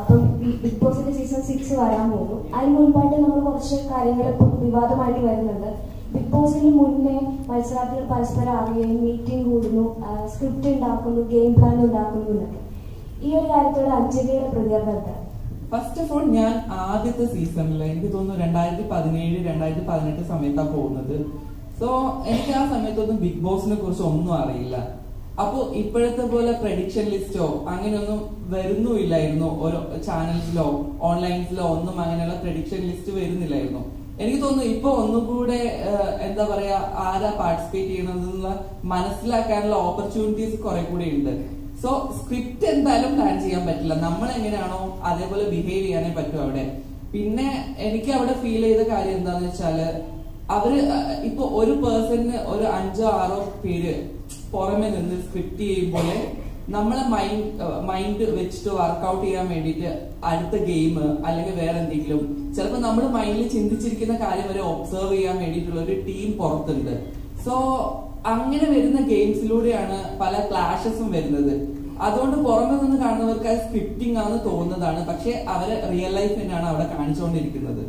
അപ്പം ബിഗ് ബോസിന്റെ season six വരാൻ പോകും. അതിന് മുൻപായിട്ട് നമ്മൾ കുറച്ച് കാര്യങ്ങൾ വിവാദമായിട്ട് വരുന്നുണ്ട്. ബിഗ് ബോസിന് മുന്നേ മത്സരാർത്ഥികൾ പരസ്പരം അറിയുകയും മീറ്റിംഗ് കൂടുന്നു സ്ക്രിപ്റ്റ് ഉണ്ടാക്കുന്നു ഗെയിം പ്ലാൻ ഉണ്ടാക്കുന്നു എന്നൊക്കെ. ഈ ഒരു കാര്യത്തോട് അഞ്ജലിയുടെ പ്രതികരണം ഫസ്റ്റ് ഓഫ് ഓൾ ഞാൻ ആദ്യത്തെ സീസണിൽ എനിക്ക് തോന്നുന്നു രണ്ടായിരത്തി പതിനേഴ് രണ്ടായിരത്തി പതിനെട്ട് സമയത്താണ് പോകുന്നത്. സോ എനിക്ക് ആ സമയത്തൊന്നും ബിഗ് ബോസിനെ കുറിച്ച് ഒന്നും അറിയില്ല. അപ്പോ ഇപ്പോഴത്തെ പോലെ പ്രഡിക്ഷൻ ലിസ്റ്റോ അങ്ങനെയൊന്നും വരുന്നുമില്ലായിരുന്നു. ഓരോ ചാനൽസിലോ ഓൺലൈൻസിലോ ഒന്നും അങ്ങനെയുള്ള പ്രഡിക്ഷൻ ലിസ്റ്റ് വരുന്നില്ലായിരുന്നു. എനിക്ക് തോന്നുന്നു ഇപ്പൊ ഒന്നുകൂടെ എന്താ പറയാ ആരാ പാർട്ടിസിപ്പേറ്റ് ചെയ്യണമെന്നുള്ള മനസ്സിലാക്കാനുള്ള ഓപ്പർച്യൂണിറ്റീസ് കുറെ കൂടെ ഉണ്ട്. സോ സ്ക്രിപ്റ്റ് എന്തായാലും പ്ലാൻ ചെയ്യാൻ പറ്റില്ല. നമ്മൾ എങ്ങനെയാണോ അതേപോലെ ബിഹേവ് ചെയ്യാനേ പറ്റും അവിടെ. പിന്നെ എനിക്ക് അവിടെ ഫീൽ ചെയ്ത കാര്യം എന്താന്ന് വെച്ചാൽ അവർ ഇപ്പൊ ഒരു പേഴ്സണിന് ഒരു അഞ്ചോ ആറോ പേര് പുറമെ നിന്ന് സ്ക്രിപ്റ്റ് ചെയ്യുമ്പോൾ നമ്മളെ മൈൻഡ് മൈൻഡ് വെച്ചിട്ട് വർക്ക്ഔട്ട് ചെയ്യാൻ വേണ്ടിയിട്ട് അടുത്ത ഗെയിം അല്ലെങ്കിൽ വേറെ എന്തെങ്കിലും ചിലപ്പോൾ നമ്മൾ മൈൻഡിൽ ചിന്തിച്ചിരിക്കുന്ന കാര്യം വരെ ഒബ്സർവ് ചെയ്യാൻ വേണ്ടിയിട്ടുള്ള ഒരു ടീം പുറത്തുണ്ട്. സോ അങ്ങനെ വരുന്ന ഗെയിംസിലൂടെയാണ് പല ക്ലാഷസും വരുന്നത്. അതുകൊണ്ട് പുറമെ നിന്ന് കാണുന്നവർക്ക് സ്ക്രിപ്റ്റിംഗ് ആണെന്ന് തോന്നുന്നതാണ്. പക്ഷെ അവർ റിയൽ ലൈഫ് തന്നെയാണ് അവിടെ കാണിച്ചുകൊണ്ടിരിക്കുന്നത്.